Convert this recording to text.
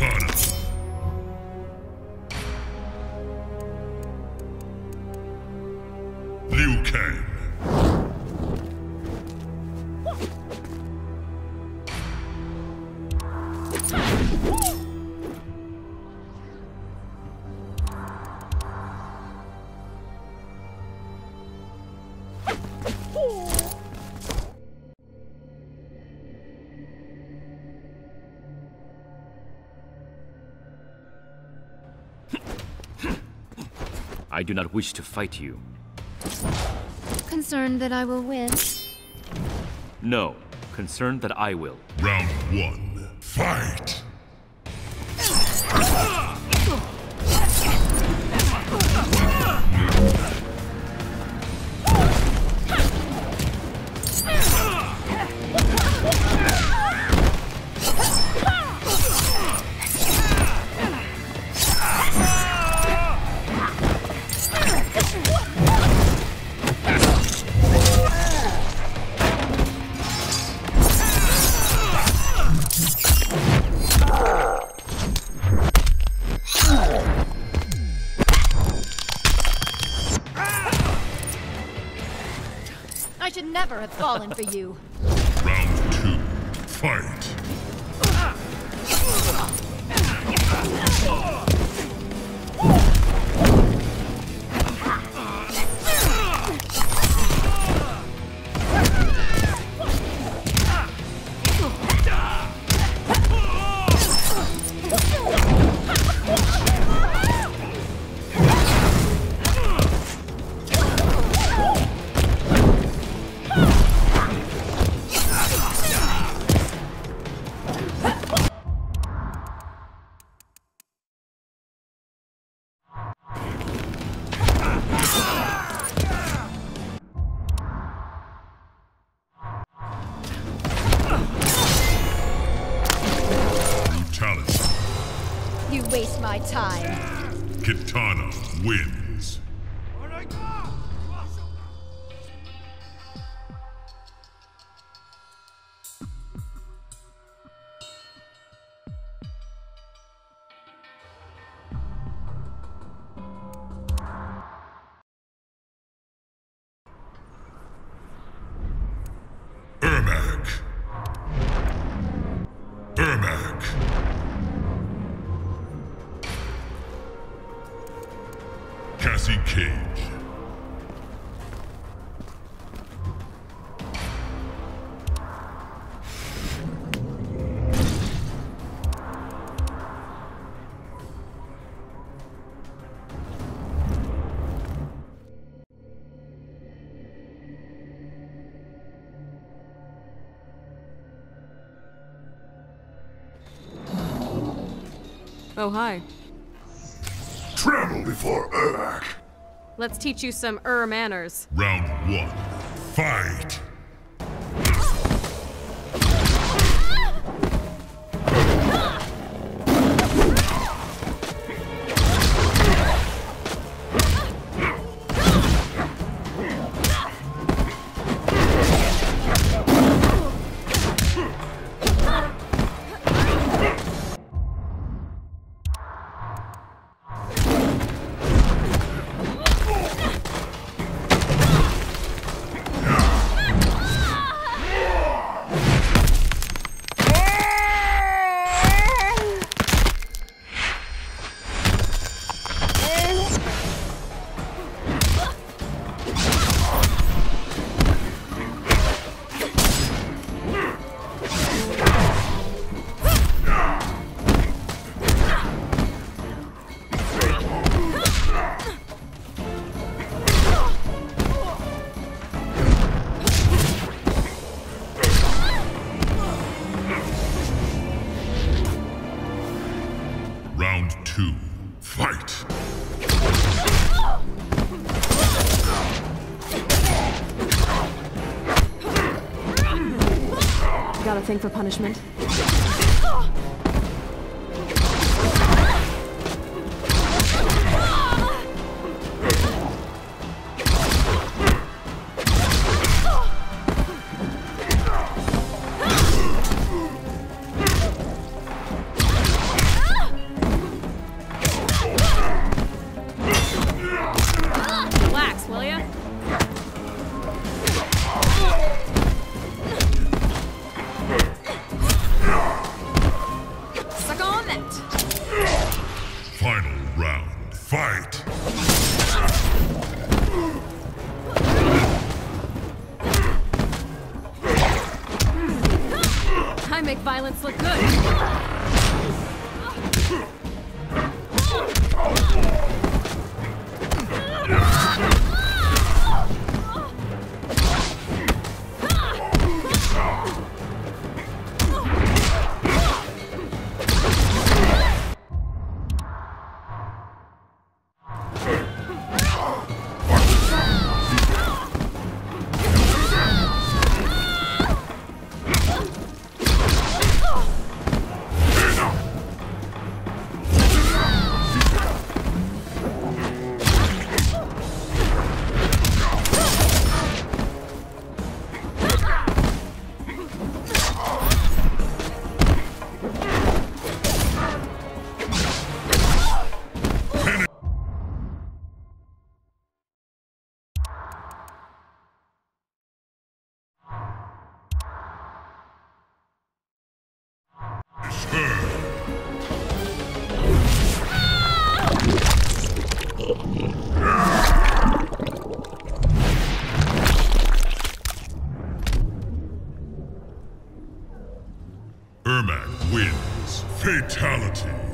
Kitana. Liu Kang. I do not wish to fight you. Concerned that I will win? No, concerned that I will. Round one. Fight! Never have fallen for you. Round two. Fight! Waste my time. Kitana wins. Cassie Cage. Oh, hi. Tremble before Ermac. Let's teach you some er manners. Round one. Fight! Got a thing for punishment? Fight! I make violence look good. Ermac wins. Fatality.